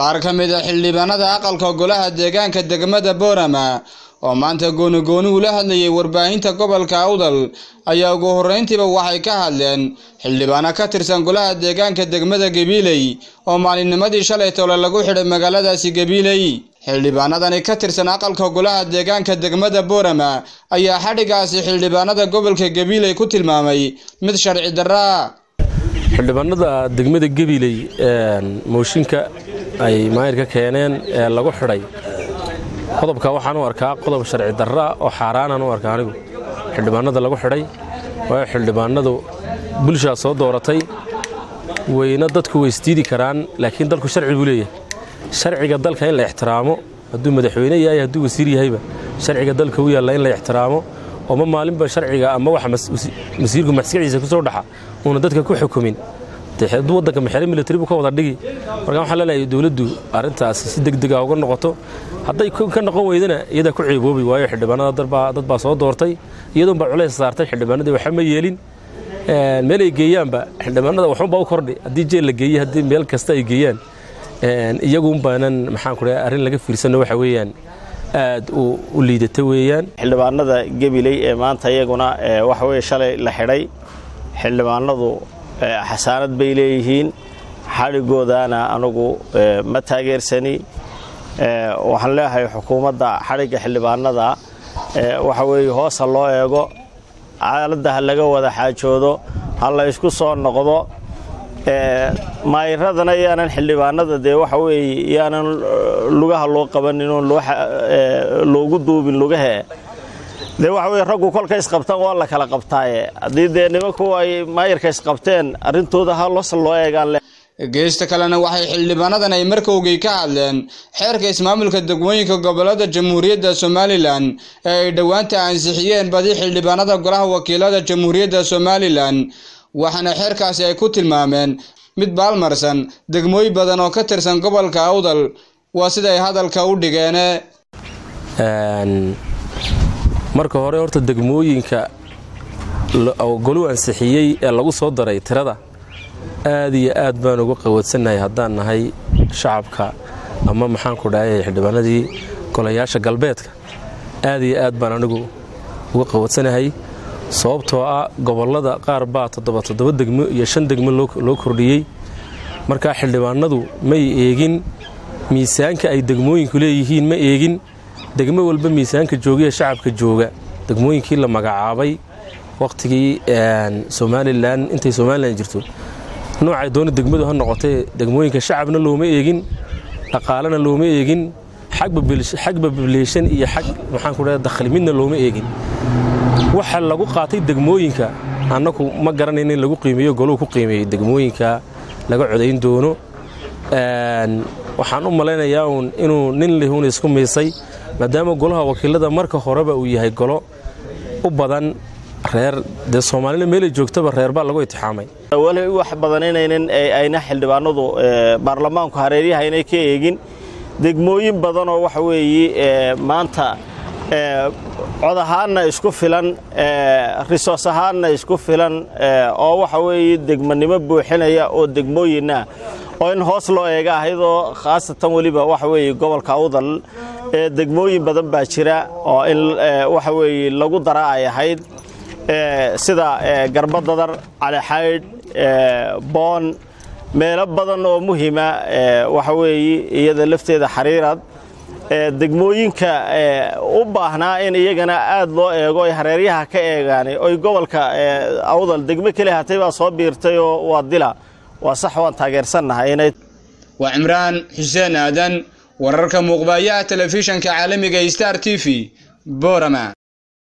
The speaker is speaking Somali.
qaar ka mid a xildhibaanada aqalka golaha deegaanka degmada boorama oo maanta gooni-gooni ula hadlayay warbaahinta gobolka awdal ayaa ugu horreyntiiba waxay ka hadleen xildhibaano ka tirsan golaha deegaanka degmada gabiiley oo maalinnimadii shalay tole lagu xidhay magaaladaasi gabiiley xildhibaanadani ka tirsan aqalka golaha deegaanka degmada boorama ayaa xadhigaasi xildhibaanada gobolka gabiiley ku tilmaamay mid sharci darra. Xildhibaanada degmada gabiley mooshinka ay maayirka keeneen ee lagu xidhay. Qodobka waxaan u arkaa qodob sharci darra oo xaaraanaan u arkaa anigu. Xildhibaanada lagu xidhay waayo xildhibaanadu bulshaa soo dooratay weyna dadku way isdiidi karaan laakiin dalku sharci buu leeyahay. Sharciga dalka in la ixtiraamo hadduu madaxweyne yahay hadduu wasiir yahayba sharciga dalka u yaalla in la ixtiraamo oo ma maalinba sharciga ama waxa masiirku maskaciisa ku soo dhaxa uuna dadka ku xukumin hadduu waddanka maxere militari buu ka wada dhigi. Markaa waxaan leenahay dowladdu arrintaasi si degdega uga noqoto hadday ka noqon weydana iyadaa ku ceeboobi waayo xildhibaanada dad baa soo doortay. Iyadoon baa culays saartay xildhibaanadii waxa ma yeelin. Meel ay geeyaanba xildhibaanada waxunbaa u kordhi. Haddii jeel la geeye haddii meel kasta ay geeyaan iyagun baanan maxaan ku dhahay arrin laga fiirsano waxa weeyaan aad u liidata weeyaan. Xildhibaanada gabiley ee maanta iyaguna waxa weye shalay la xidhay xildhibaanadu xasaanad bay leeyihiin. Xadhigoodaana anugu ma taageersani. Waxaan leeyahay xukuumadda xadhigga xildhibaanada. Waxa weeye hoosa loo eego caaladda ha laga wada xaajoodo ha la isku soo noqdo. Maayiradana yaanan xildhibaanada dee waxa weeye yaanan lugaha loo qabanin loogu duubin lugahe dee waxa weye raggu kolka isqabtaan waa la kala qabtaaye. Haddii dee nimanku ay maayirka isqabteen arrintooda ha losa loo eegaan leh geesta kalena waxay xildhibaanadan ay markowgii ka hadleen. Xeerka ismaamulka degmooyinka gobollada jamhuuriyadda somalilan ee ay dhowaanta ansixiyeen badi xildhibaanada golaha wakiilada jamhuuriyadda somalilan waxaana xeerkaasi ay ku tilmaameen mid baalmarsan degmooyin badan oo ka tirsan gobolka awdal waa siday hadalka u dhigeene marka hore horta degmooyinka goluu ansixiyey ee lagu soo daray tirada aad iyo aad baan uga qawadsannahay haddaan nahay shacabka ama maxaanku dhahay xildhibaanadii golayaasha galbeedka. Aad iyo aad baan anigu uga qawadsanahay sababtoo ah gobollada qaar baa toddoba toddoba degmo iyo shan degmo loo kordhiyey. Markaa xildhibaanadu may eegin miisaanka ay degmooyinku leeyihiin ma eegin degmo walba miisaanka joogaya shacabka jooga. Degmooyinkii la magacaabay wakhtigii somalilan intay somalilan jirto. Noocay doona degmadu ha noqotee degmooyinka shacabna looma eegin dhaqaalena looma eegin xag babileeshan iyo xag maxaanku dhaha dakhli midna looma eegin. Waxa lagu qaatay degmooyinka annagu ma garanayn in lagu qiimeeyo goluu ku qiimeeyey degmooyinka laga codayn doono. Waxaan u malaynayaa uun inuu nin lihuun isku miisay maadaama golaha wakiilada marka horeba uu yahay golo u badan reer dee soomaalina meelay joogtaba reer baa lagu itixaamay. Weli wax badan inaynan ayna xildhibaanadu baarlamaanku hareeryaha inay ka eegin. Degmooyin badan oo waxa weeye maanta cod ahaanna isku filan risoos ahaanna isku filan oo waxa weeye degmanimo buuxinaya oo degmooyinna oo in hoos loo eega ahaydoo khaasatan weliba waxa weeye gobolka awdal degmooyin badan baa jira oo in waxa weeye lagu dara ay ahayd sida garbadadar calixaydh boon meelo badan oo muhima waxa weeye iyada lafteeda xariirad degmooyinka u baahnaa in iyagana aad loo eego ay hareeryaha ka eegaan oy gobolka awdal degmo keli hatay baa soo biirtay oo waa dila waa sax waan taageersannahay waa cimraan xuseen aadan wararka muuqbaayaha telefishanka caalamiga star t v borama